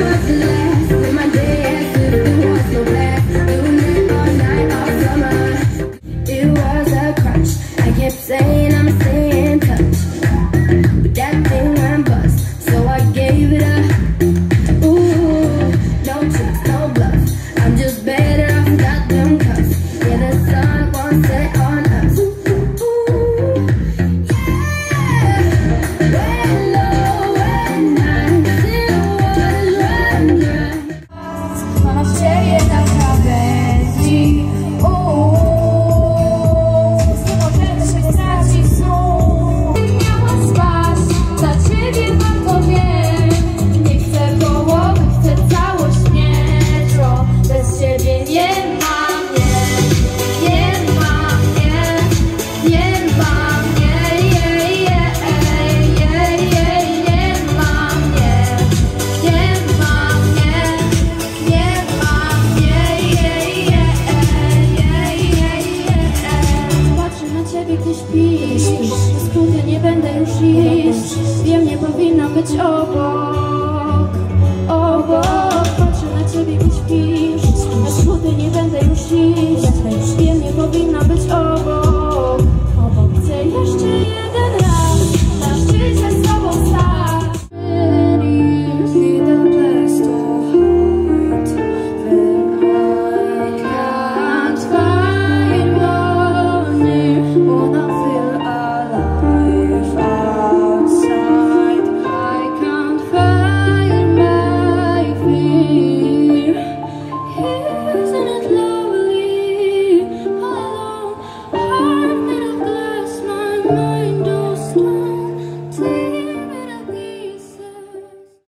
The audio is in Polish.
of love. leje na krawędzi. już iść. Wiem, nie powinna być obok.